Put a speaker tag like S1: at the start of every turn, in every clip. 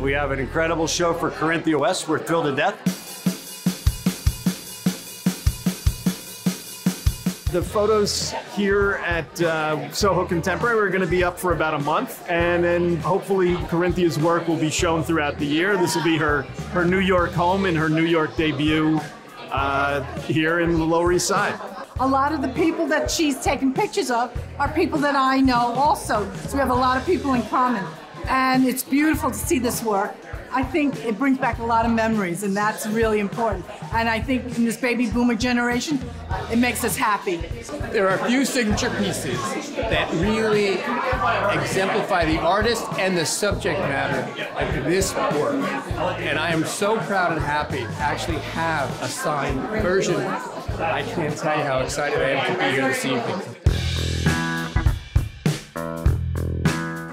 S1: We have an incredible show for Carinthia West. We're thrilled to death.
S2: The photos here at uh, Soho Contemporary are going to be up for about a month, and then hopefully Carinthia's work will be shown throughout the year. This will be her her New York home and her New York debut uh, here in the Lower East Side.
S3: A lot of the people that she's taken pictures of are people that I know also, so we have a lot of people in common, and it's beautiful to see this work. I think it brings back a lot of memories, and that's really important. And I think in this baby boomer generation, it makes us happy.
S4: There are a few signature pieces that really exemplify the artist and the subject matter of this work. And I am so proud and happy to actually have a signed version. I can't tell you how excited I am to be here this evening.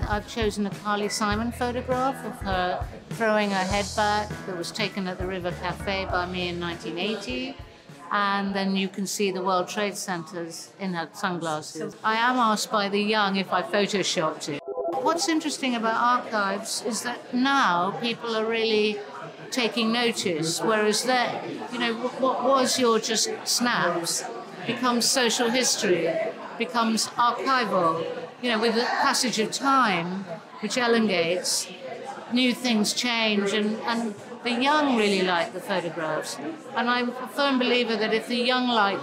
S5: I've chosen a Carly Simon photograph of her throwing her head back that was taken at the River Cafe by me in 1980. And then you can see the World Trade Centers in her sunglasses. I am asked by the young if I photoshopped it. What's interesting about archives is that now people are really taking notice, whereas that, you know, what was your just snaps becomes social history, becomes archival you know, with the passage of time, which elongates, new things change, and, and the young really like the photographs. And I'm a firm believer that if the young like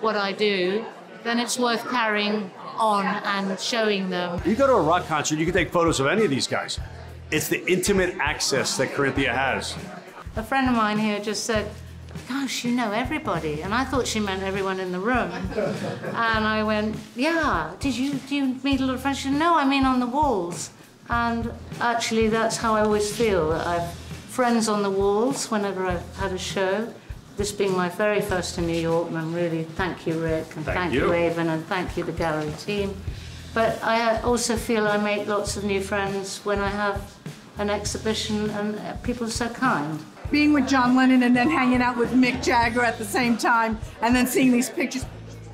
S5: what I do, then it's worth carrying on and showing them.
S1: You go to a rock concert, you can take photos of any of these guys. It's the intimate access that Carinthia has.
S5: A friend of mine here just said, gosh, you know everybody. And I thought she meant everyone in the room. And I went, yeah, did you, do you meet a lot of friends? She said, no, I mean on the walls. And actually, that's how I always feel, that I've friends on the walls whenever I've had a show. This being my very first in New York, and really thank you, Rick, and thank,
S1: thank
S5: you.
S1: you,
S5: Avon, and thank you, the gallery team. But I uh, also feel I make lots of new friends when I have an exhibition and uh, people are so kind
S3: being with John Lennon and then hanging out with Mick Jagger at the same time and then seeing these pictures.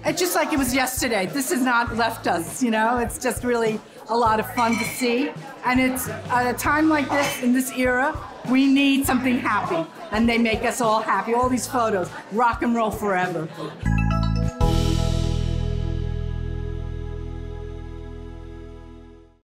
S3: It's just like it was yesterday. This has not left us, you know? It's just really a lot of fun to see. And it's at a time like this, in this era, we need something happy. And they make us all happy. All these photos, rock and roll forever.